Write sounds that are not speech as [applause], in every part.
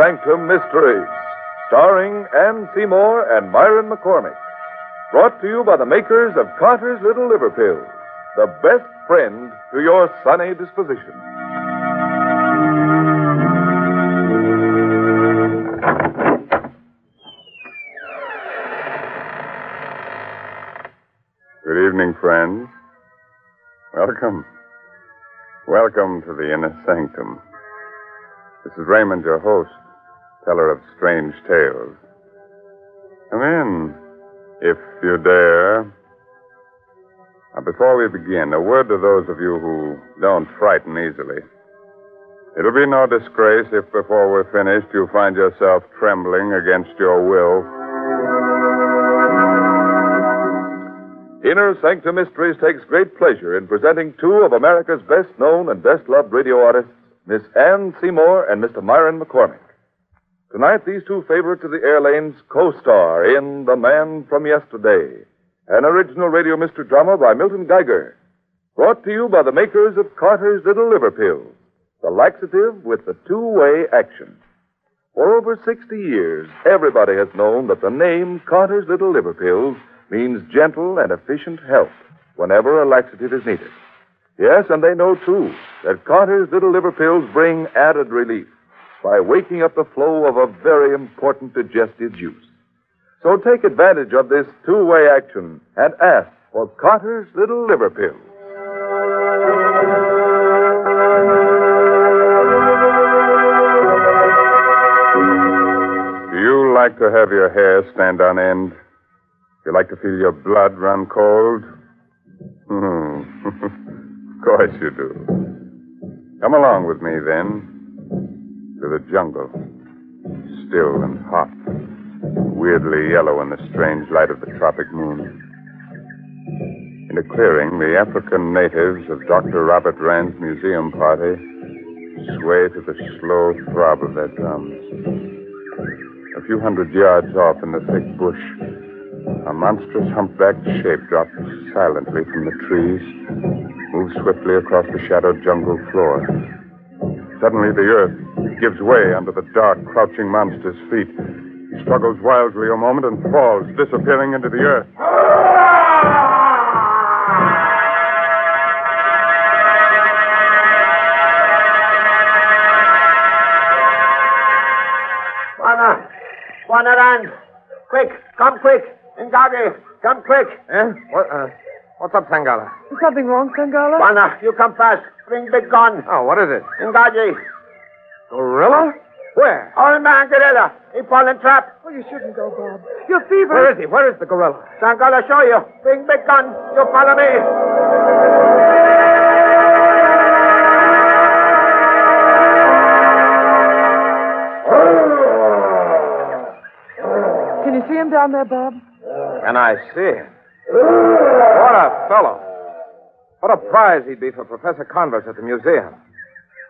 Sanctum Mysteries, starring Ann Seymour and Myron McCormick. Brought to you by the makers of Carter's Little Liver Pills, the best friend to your sunny disposition. Good evening, friends. Welcome. Welcome to the Inner Sanctum. This is Raymond, your host, teller of strange tales. Come in, if you dare. Now, before we begin, a word to those of you who don't frighten easily. It'll be no disgrace if before we're finished you find yourself trembling against your will. Inner Sanctum Mysteries takes great pleasure in presenting two of America's best known and best loved radio artists, Miss Ann Seymour and Mr. Myron McCormick. Tonight, these two favorites of the air lanes co star in The Man from Yesterday, an original radio mystery drama by Milton Geiger. Brought to you by the makers of Carter's Little Liver Pills, the laxative with the two way action. For over 60 years, everybody has known that the name Carter's Little Liver Pills means gentle and efficient help whenever a laxative is needed. Yes, and they know, too, that Carter's Little Liver Pills bring added relief by waking up the flow of a very important digestive juice. So take advantage of this two way action and ask for Carter's Little Liver Pills. Do you like to have your hair stand on end? You like to feel your blood run cold? Hmm. [laughs] of course you do. Come along with me, then, the jungle. Still and hot, weirdly yellow in the strange light of the tropic moon. In a clearing, the African natives of Dr. Robert Rand's museum party sway to the slow throb of their drums. A few hundred yards off in the thick bush, a monstrous humpbacked shape drops silently from the trees, moves swiftly across the shadowed jungle floor. Suddenly, the earth gives way under the dark, crouching monster's feet. He struggles wildly a moment and falls, disappearing into the earth. Bwana, Bwana Rand, quick, come quick. Ngagi, come quick. Eh? What, uh, what's up, Sangala? Is something wrong, Sangala? Bwana, you come fast. Bring big gun. Oh, what is it? Ngagi. Gorilla? Where? Oh, Old man gorilla. He fall in trap. Oh, you shouldn't go, Bob. You're fever. Where is he? Where is the gorilla? I'm gonna show you. Bring big gun. You follow me. Oh. Can you see him down there, Bob? Can I see him? What a fellow. What a prize he'd be for Professor Converse at the museum.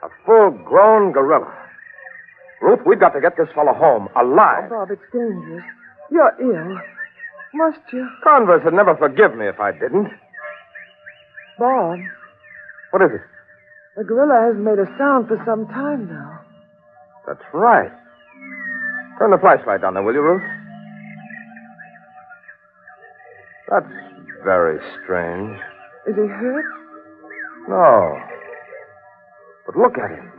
A full grown gorilla. Ruth, we've got to get this fellow home, alive. Oh, Bob, it's dangerous. You're ill. Must you? Converse would never forgive me if I didn't. Bob, What is it? the gorilla hasn't made a sound for some time now. That's right. Turn the flashlight on there, will you, Ruth? That's very strange. Is he hurt? No. But look at him.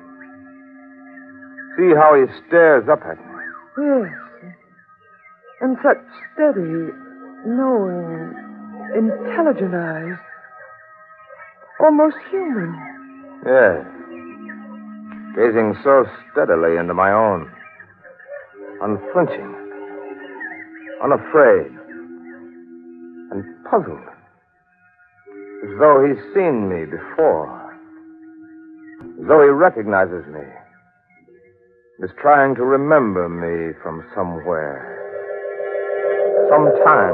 See how he stares up at me. Yes. And such steady, knowing, intelligent eyes. Almost human. Yes. Gazing so steadily into my own. Unflinching. Unafraid. And puzzled. As though he's seen me before. As though he recognizes me. Is trying to remember me from somewhere. Sometime.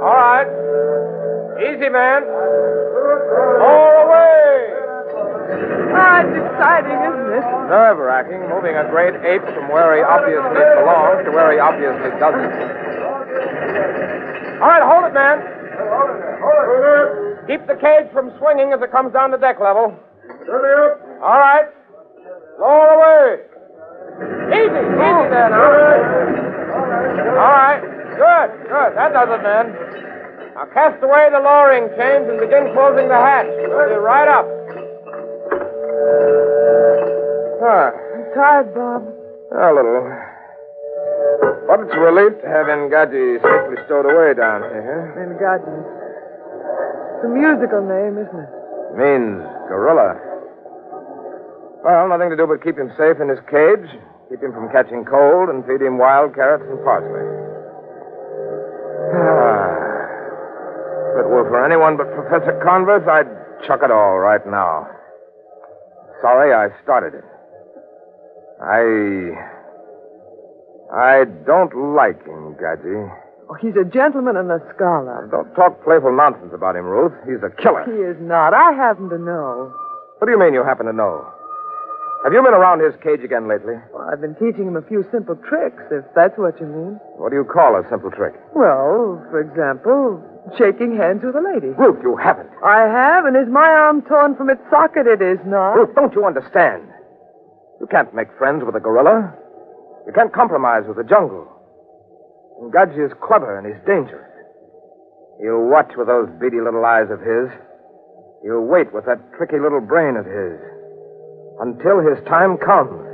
All right. Easy, man. All the way. Ah, it's exciting, isn't it? Nerve wracking, moving a great ape from where he obviously belongs to where he obviously doesn't. All right, hold it, man. Keep the cage from swinging as it comes down to deck level. All right. Lower away. Easy, easy there now. All right. Good, good. That does it, men. Now cast away the lowering chains and begin closing the hatch. We'll right up. Ah, Tired, Bob. A little. But it's a relief to have Engaji safely stowed away down here. Godney. It's a musical name, isn't it? Means gorilla. Well, nothing to do but keep him safe in his cage, keep him from catching cold, and feed him wild carrots and parsley. Ah. If it were for anyone but Professor Converse, I'd chuck it all right now. Sorry I started it. I. I don't like him, Gadji. Oh, he's a gentleman and a scholar. Don't talk playful nonsense about him, Ruth. He's a killer. He is not. I happen to know. What do you mean you happen to know? Have you been around his cage again lately? Well, I've been teaching him a few simple tricks, if that's what you mean. What do you call a simple trick? Well, for example, shaking hands with a lady. Ruth, you haven't. I have, and is my arm torn from its socket? It is not. Ruth, don't you understand? You can't make friends with a gorilla. You can't compromise with the jungle. And is clever and he's dangerous. He'll watch with those beady little eyes of his. He'll wait with that tricky little brain of his. Until his time comes.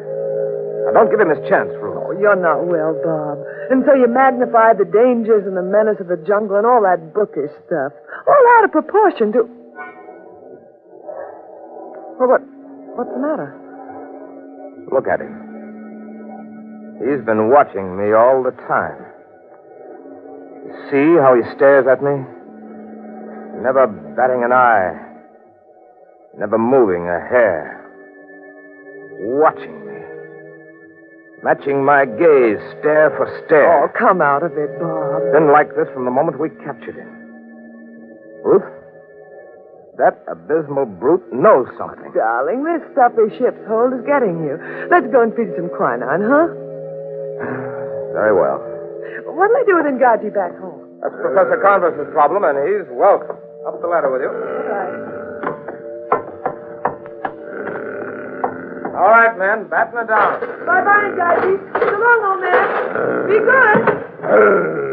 Now, don't give him his chance, Ruth. Oh, you're not well, Bob. And so you magnify the dangers and the menace of the jungle and all that bookish stuff. All out of proportion to. Well, what? What's the matter? Look at him. He's been watching me all the time. You see how he stares at me? Never batting an eye. Never moving a hair. Watching me. Matching my gaze, stare for stare. Oh, come out of it, Bob. Been like this from the moment we captured him. Ruth, that abysmal brute knows something. Darling, this stuffy ship's hold is getting you. Let's go and feed some quinine, huh? [sighs] Very well. What'll I do with Ngaji back home? That's Professor Converse's problem, and he's welcome. Up the ladder with you. All right, men, batten it down. Bye bye, Ngaji. So long, old man. Be good. [sighs]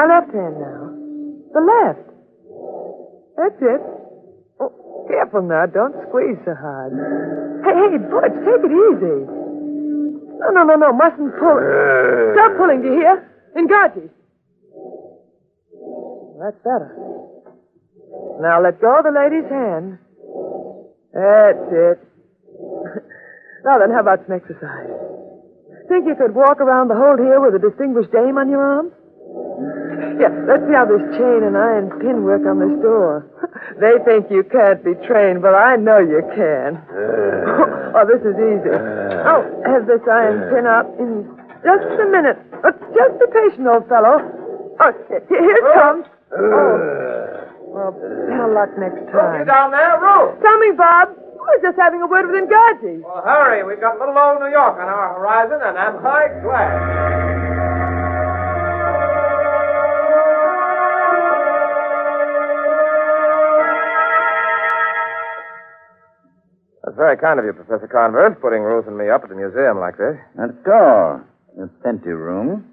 my left hand now. The left. That's it. Oh, careful now. Don't squeeze so hard. Hey, hey, Butch, take it easy. No, no, no, no. Mustn't pull. Stop pulling, do you hear? Ngaji. That's better. Now let go of the lady's hand. That's it. [laughs] now then, how about some exercise? Think you could walk around the hold here with a distinguished dame on your arm? Yeah, let's see how this chain and iron pin work on this door. [laughs] they think you can't be trained, but I know you can. Uh. [laughs] oh, this is easy. Uh. Oh, have this iron uh. pin up in just a minute. Oh, just be patient, old fellow. Oh, here it comes. Oh. Well, better luck next time. You down there, Ruth. Coming, Bob. I was just having a word with Ngaji. Well, hurry. We've got little old New York on our horizon, and I'm quite glad. Very kind of you, Professor Converse, putting Ruth and me up at the museum like this. At all. A plenty room.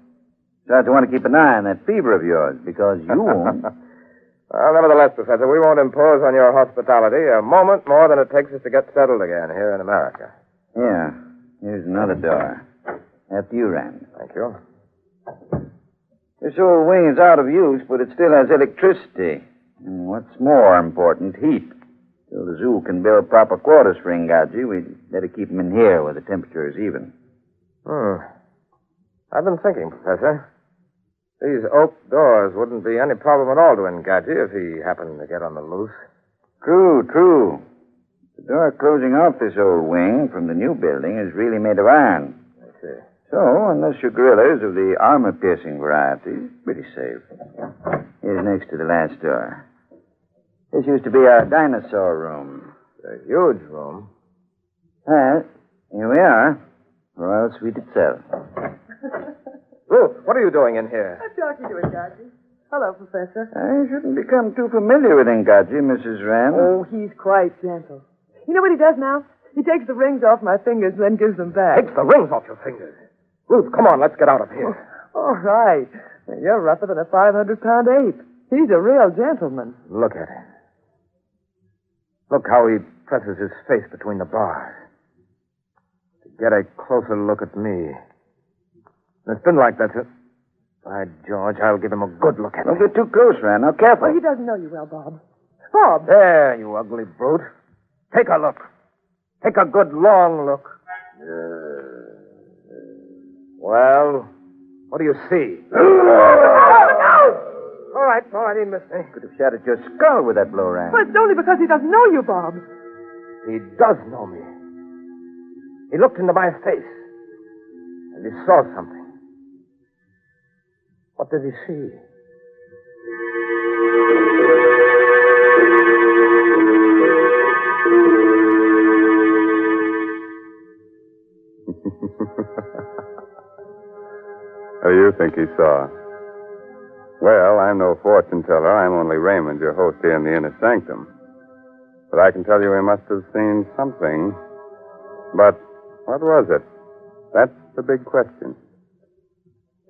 Start to want to keep an eye on that fever of yours because you [laughs] won't. Well, nevertheless, Professor, we won't impose on your hospitality a moment more than it takes us to get settled again here in America. yeah. Here's another door. After you, Rand. Thank you. This old wing is out of use, but it still has electricity. And what's more important, heat. Till the zoo can build proper quarters for Ingaji, we'd better keep him in here where the temperature is even. Hmm. I've been thinking, Professor. These oak doors wouldn't be any problem at all to Engadji if he happened to get on the loose. True, true. The door closing off this old wing from the new building is really made of iron. I see. So, unless your gorilla is of the armor piercing variety, it's pretty safe. Here's next to the last door. This used to be our dinosaur room. It's a huge room. Well, here we are. Royal Suite itself. [laughs] Ruth, what are you doing in here? I'm talking to Engadji. Hello, Professor. I shouldn't become too familiar with Engaji, Mrs. Rand. Oh, he's quite gentle. You know what he does now? He takes the rings off my fingers and then gives them back. Takes the rings off your fingers. Ruth, come on, let's get out of here. Oh, all right. You're rougher than a 500 pound ape. He's a real gentleman. Look at him. Look how he presses his face between the bars. To get a closer look at me. It's been like that sir. By George, I'll give him a good look at Don't me. get too close, Rand. Now, careful. Well, he doesn't know you well, Bob. Bob. There, you ugly brute. Take a look. Take a good long look. Uh, well, what do you see? [laughs] Oh, all right, all right, he missed me. Could have shattered your skull with that blow, Rand. But it's only because he doesn't know you, Bob. He does know me. He looked into my face, and he saw something. What did he see? [laughs] What do you think he saw? Well, I'm no fortune teller. I'm only Raymond, your host here in the inner sanctum. But I can tell you he must have seen something. But what was it? That's the big question.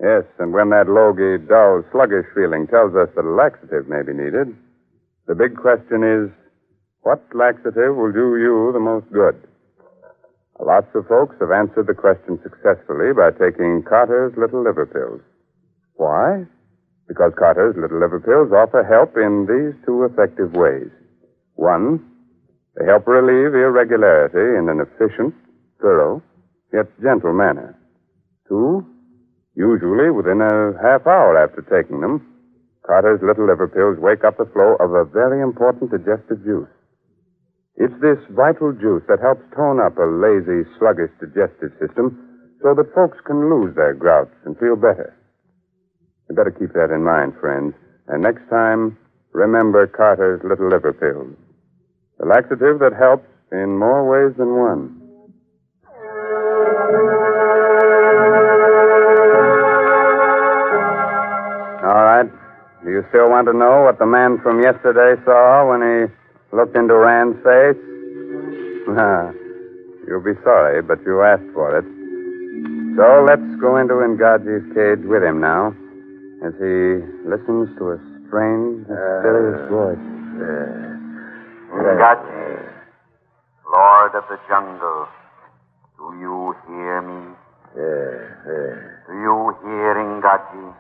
Yes, and when that logy, dull, sluggish feeling tells us that a laxative may be needed, the big question is, what laxative will do you the most good? Lots of folks have answered the question successfully by taking Carter's Little Liver Pills. Why? Because Carter's Little Liver Pills offer help in these two effective ways. One, they help relieve irregularity in an efficient, thorough, yet gentle manner. Two, usually within a half hour after taking them, Carter's Little Liver Pills wake up the flow of a very important digestive juice. It's this vital juice that helps tone up a lazy, sluggish digestive system so that folks can lose their grouts and feel better. You better keep that in mind, friends. And next time, remember Carter's Little Liver Pills. The laxative that helps in more ways than one. All right. Do you still want to know what the man from yesterday saw when he looked into Rand's face? [laughs] You'll be sorry, but you asked for it. So let's go into Ngaji's cage with him now, as he listens to a strange, mysterious uh, voice. Uh, Ngaji, Lord of the jungle, do you hear me? Uh, do you hear Ngaji?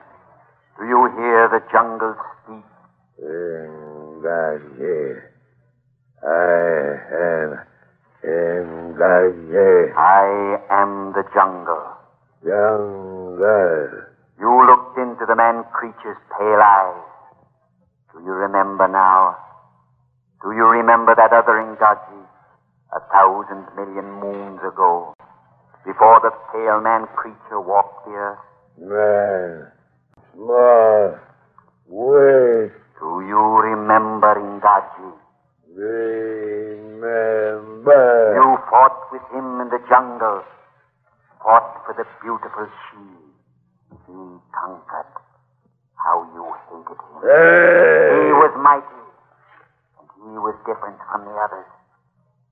Do you hear the jungle speak? Engaje. I am Engaje. I am the jungle. Jungle. You looked into the man creature's pale eyes. Do you remember now? Do you remember that other Ngaji a thousand million moons ago, before the pale man creature walked the earth? Man. Small. Wait. Do you remember Ngaji? Remember. You fought with him in the jungle, fought for the beautiful she. He conquered. How you hated him. He was mighty, and he was different from the others.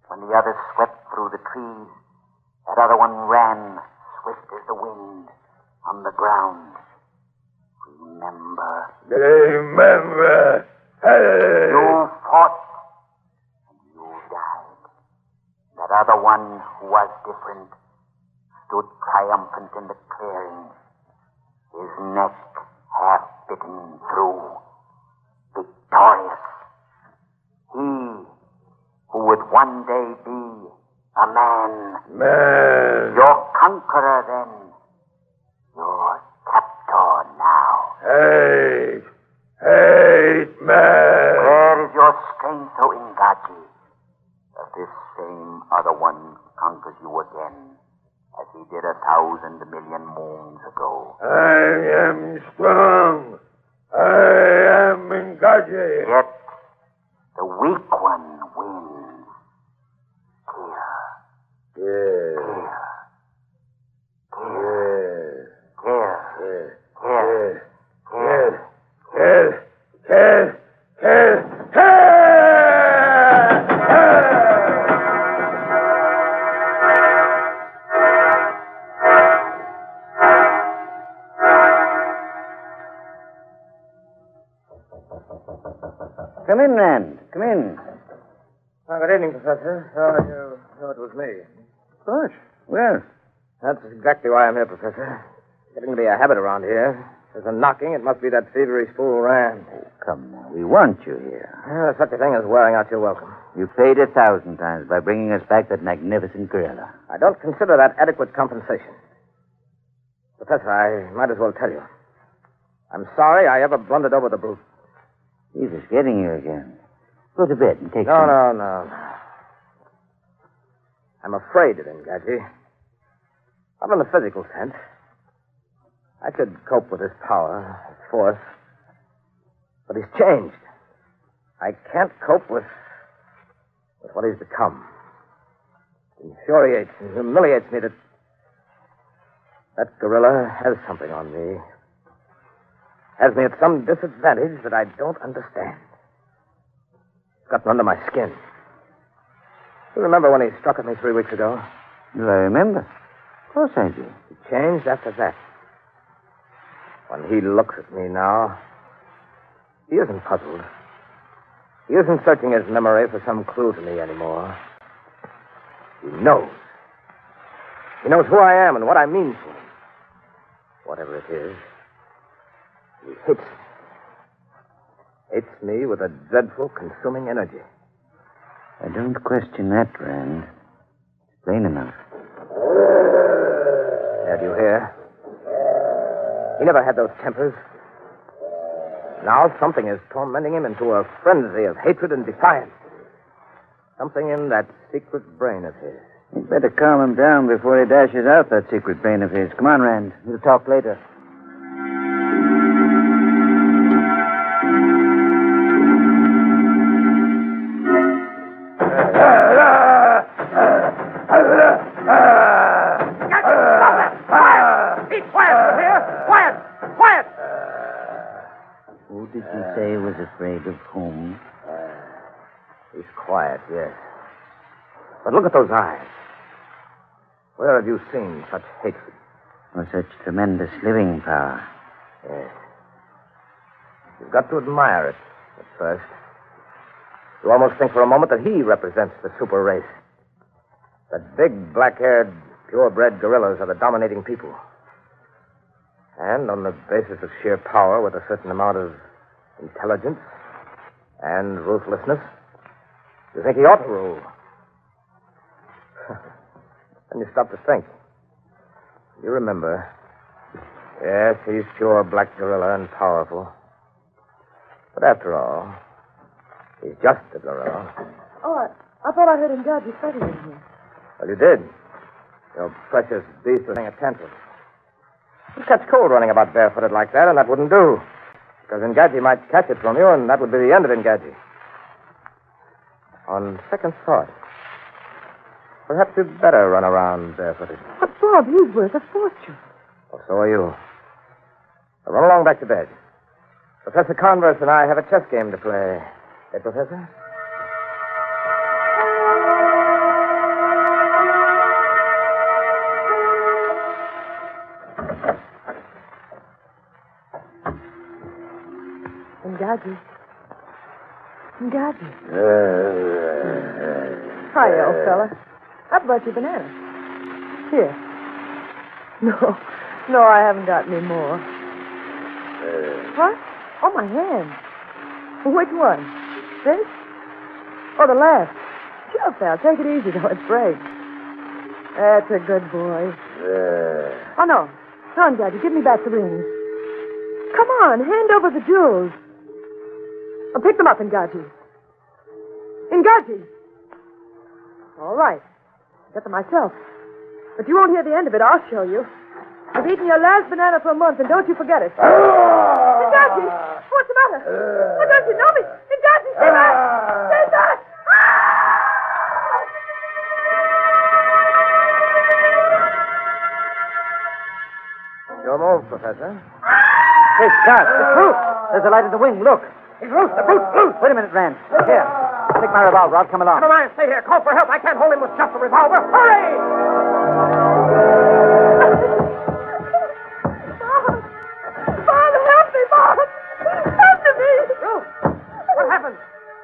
When the others swept through Good evening, Professor. Oh, you know it was me. Gosh. Well, That's exactly why I'm here, Professor. Getting to be a habit around here. There's a knocking. It must be that feverish fool Rand. Oh, come now. We want you here. There's such a thing as wearing out your welcome. You paid a thousand times by bringing us back that magnificent gorilla. I don't consider that adequate compensation. Professor, I might as well tell you. I'm sorry I ever blundered over the brute. He's just getting you again. Go to bed and take No, some. no, no, no. I'm afraid of him, Gadget. Not in the physical sense. I could cope with his power, his force. But he's changed. I can't cope with, with what he's become. It infuriates and humiliates me that that gorilla has something on me. Has me at some disadvantage that I don't understand. It's gotten under my skin. You remember when he struck at me three weeks ago? Do I remember? Of course I do. He changed after that. When he looks at me now, he isn't puzzled. He isn't searching his memory for some clue to me anymore. He knows. He knows who I am and what I mean to him. Whatever it is, he hates me. Hates me with a dreadful, consuming energy. I don't question that, Rand. It's plain enough. Had you hear? He never had those tempers. Now something is tormenting him into a frenzy of hatred and defiance. Something in that secret brain of his. You'd better calm him down before he dashes out that secret brain of his. Come on, Rand. We'll talk later. You say was afraid of whom? Uh, he's quiet, yes. But look at those eyes. Where have you seen such hatred? Or such tremendous living power? Yes. You've got to admire it at first. You almost think for a moment that he represents the super race. That big, black haired, purebred gorillas are the dominating people. And on the basis of sheer power, with a certain amount of intelligence and ruthlessness, you think he ought to rule. [laughs] then you stop to think. You remember. Yes, he's pure black gorilla and powerful. But after all, he's just a gorilla. Oh, I, I thought I heard him guard you fighting in here. Well, you did. Your precious beast was having a tantrum. You catch cold running about barefooted like that, and that wouldn't do. Because Engadji might catch it from you, and that would be the end of Engadji. On second thought, perhaps you'd better run around barefooted. But, Bob, he's worth a fortune. Well, so are you. Now run along back to bed. Professor Converse and I have a chess game to play. Hey, Professor? Ngaji. Ngaji. Eh. Hi, old fella. I brought you bananas. Here. No. No, I haven't got any more. Eh. What? Oh, my hand. Which one? This? Or the left. Sure, pal. Take it easy, though. It breaks. That's a good boy. Eh. Oh, no. No, Daddy. Give me back the rings. Come on. Hand over the jewels. Oh, pick them up, Ngaji. Ngaji. All right. Get them myself. But you won't hear the end of it. I'll show you. You've eaten your last banana for a month, and don't you forget it. Ah! Ngaji! What's the matter? Oh, don't you know me? Ngaji, stay back! Ah! Stay back! Your move, Professor. Ah! Hey, Scott, the brute! There's a light in the wing. Look. He's loose. The brute's loose. Wait a minute, Rand. Here. Take my revolver. I'll come along. Never mind. Stay here. Call for help. I can't hold him with just a revolver. Hurry! Bob! Bob, help me, Bob! Help to me! What happened?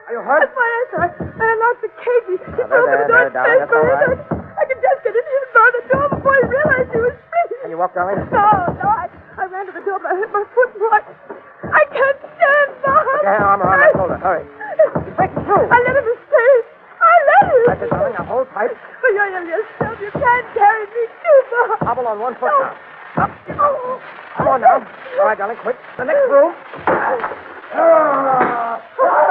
Are you hurt? That's my answer. I, I unlocked the cage. He he Now, the door there, darling, and that's all I. I could just get in here and bar the door before he realized he was free. Can you walk, darling? No, no, I, I ran to the door, but I hit my foot and I, I can't stand, Put your arm around my shoulder. Hurry. Breaking through. I let him escape. I let him. That's it, darling. Now hold tight. But you're ill yourself. You can't carry me too far. Hobble on one foot No. now. Up. Oh. Come on now. All right, darling, quick. The next room.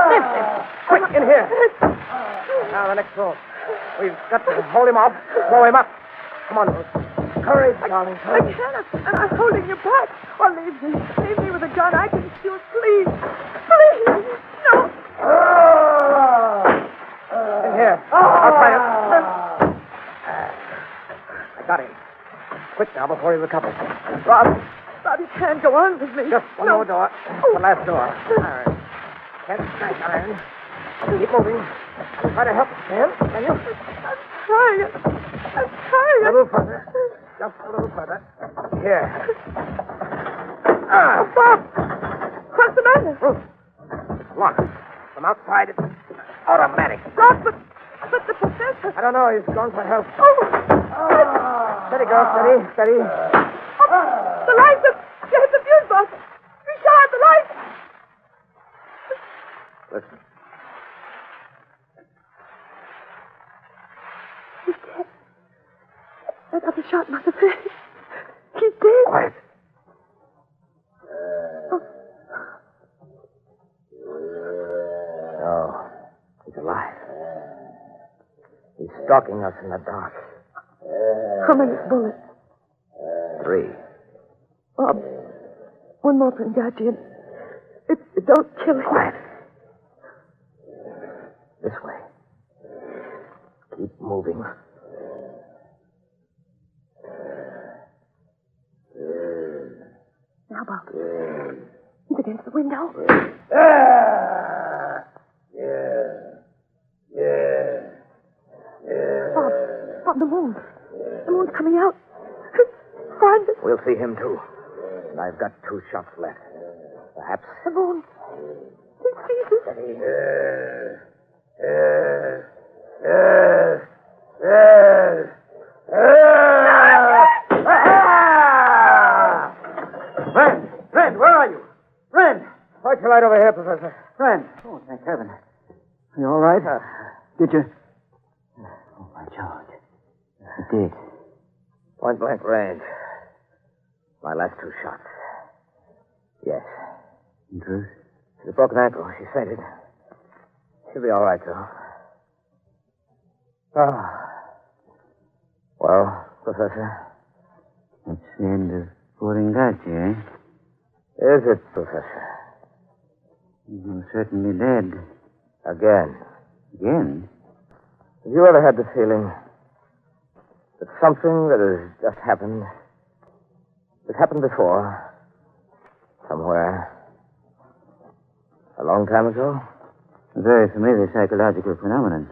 Vincent! Quick, in here. Now, the next room. We've got to hold him off. Throw him up. Come on, Rose. Courage, darling. I Courage. can't. And I'm holding you back. Oh, leave me. Leave me with a gun. I can shoot. Please. Please. No. Ah. In here. Ah. I'll try him. Ah. I got him. Quick now before he recovers. Bob. Bob, you can't go on with me. Just one no. more door. Oh. The last door. All right. Can't smash iron. Keep moving. Try to help us, Sam. Can you? I'm trying. I'm trying. A little further. Just a little further. Here. Ah, Bob. What's the matter? Lock. From outside, it's automatic. Bob, but, but the professor. I don't know. He's gone for help. Oh. Steady, girl. Steady. Steady. Oh, the lights have. They hit the fuse box. Shot the lights. Listen. He's dead. Another shot must have him. He's dead. Quiet. No. Oh. Oh, he's alive. He's stalking us in the dark. How many bullets? Three. Bob, one more for Ngaji, and it, it don't kill him. Quiet. This way. Keep moving. Now, Bob. He's against ah! the window. Bob, Bob, the moon. The moon's coming out. [laughs] Find. We'll see him too. And I've got two shots left. Perhaps. The moon. He sees us. Ren! Ren, where are you? Ren! Light over here, Professor. Ren! Oh, thank heaven. Are you all right? Did you? Oh, my George. You did. Point blank range. My last two shots. Yes. In truth? She's a broken ankle. She fainted. She'll be all right, though. Ah. Well, Professor, That's the end of poor Ngaji, eh? is it, Professor? You're certainly dead. Again. Again? Have you ever had the feeling that something that has just happened has happened before, somewhere, a long time ago? A very familiar psychological phenomenon.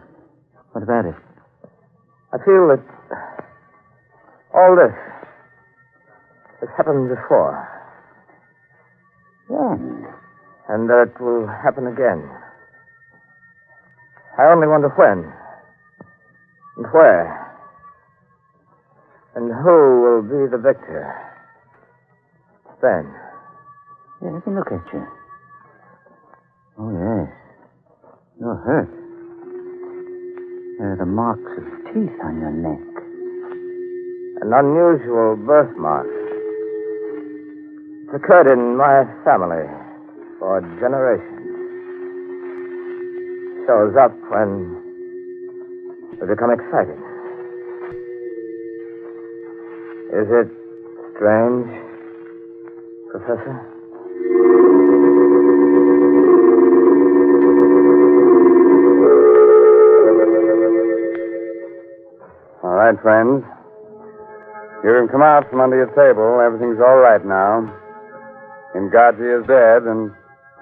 What about it? I feel that all this has happened before. When? And that will happen again. I only wonder when. And where. And who will be the victor? Then. Yeah, let me look at you. Oh, yes. You're hurt. There are the marks of teeth on your neck. An unusual birthmark. It's occurred in my family for generations. Shows up when we become excited. Is it strange, Professor? All right, friends. You can come out from under your table. Everything's all right now. Ngaji is dead, and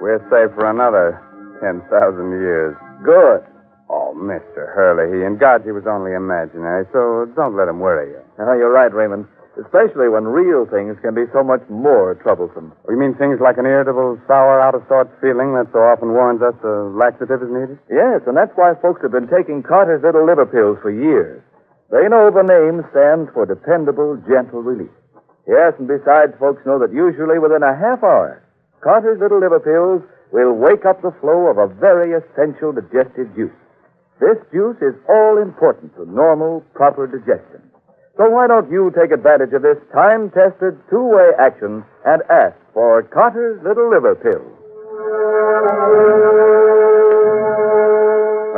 we're safe for another 10,000 years. Good. Oh, Mr. Herlihy, he and God, he was only imaginary, so don't let him worry you. Oh, you're right, Raymond. Especially when real things can be so much more troublesome. Oh, you mean things like an irritable, sour, out of sorts feeling that so often warns us a laxative is needed? Yes, and that's why folks have been taking Carter's little liver pills for years. They know the name stands for dependable, gentle relief. Yes, and besides, folks know that usually within a half hour, Carter's little liver pills will wake up the flow of a very essential digestive juice. This juice is all important to normal, proper digestion. So why don't you take advantage of this time-tested two-way action and ask for Carter's little liver pills?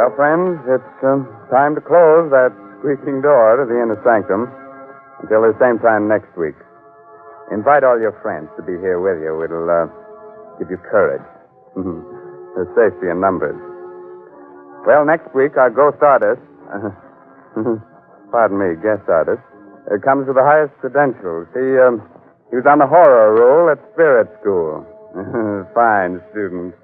Well, friends, it's uh, time to close that squeaking door to the inner sanctum until the same time next week. Invite all your friends to be here with you. It'll uh, give you courage. There's safety in numbers. Well, next week, our ghost artist, [laughs] pardon me, guest artist, uh, comes with the highest credentials. He, um, he was on the horror roll at Spirit School. [laughs] Fine student.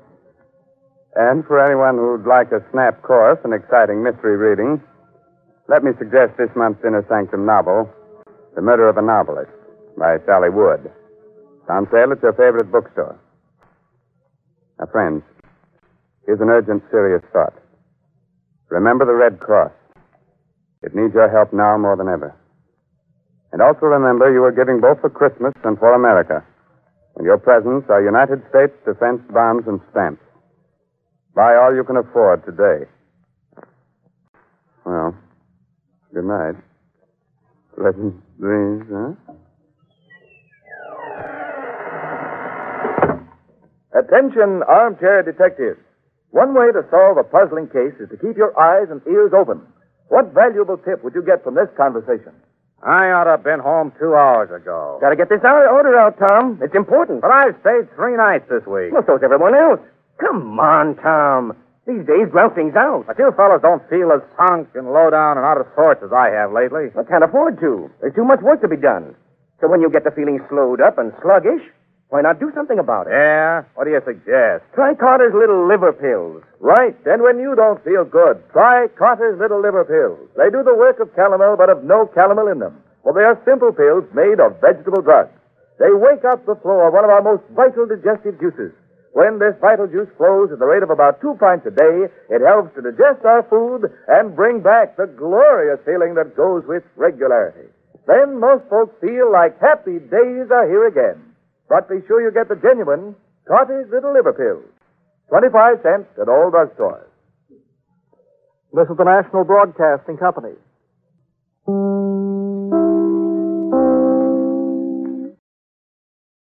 And for anyone who'd like a snap course in exciting mystery reading, let me suggest this month's Inner Sanctum novel, The Murder of a Novelist, by Sally Wood. It's on sale at your favorite bookstore. Now, friends, here's an urgent, serious thought. Remember the Red Cross. It needs your help now more than ever. And also remember you are giving both for Christmas and for America. And your presents are United States defense bonds and stamps. Buy all you can afford today. Well, good night. Pleasant dreams, huh? Attention, armchair detectives. One way to solve a puzzling case is to keep your eyes and ears open. What valuable tip would you get from this conversation? I ought to have been home two hours ago. Gotta get this out- order out, Tom. It's important. But I've stayed three nights this week. Well, so's everyone else. Come on, Tom. These days, ground things out. But you fellas don't feel as sunk and low down and out of sorts as I have lately. I can't afford to. There's too much work to be done. So when you get the feeling slowed up and sluggish, why not do something about it? Yeah? What do you suggest? Try Carter's little liver pills. Right. And when you don't feel good, try Carter's Little Liver Pills. They do the work of calomel, but have no calomel in them. Well, they are simple pills made of vegetable drugs. They wake up the flow of one of our most vital digestive juices. When this vital juice flows at the rate of about two pints a day, it helps to digest our food and bring back the glorious feeling that goes with regularity. Then most folks feel like happy days are here again. But be sure you get the genuine Carter's Little Liver Pills. 25 cents at all drugstores. This is the National Broadcasting Company.